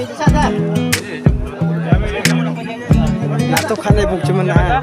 Bisa kan 나또 칸에 복주면 나.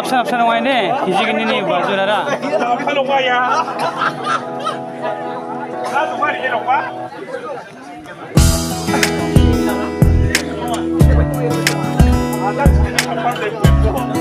앞선 앞선 와인데 기지근님이 와주라라. 앞선 와야. 나도 말이 이제 와. I'm not going to be able to do it.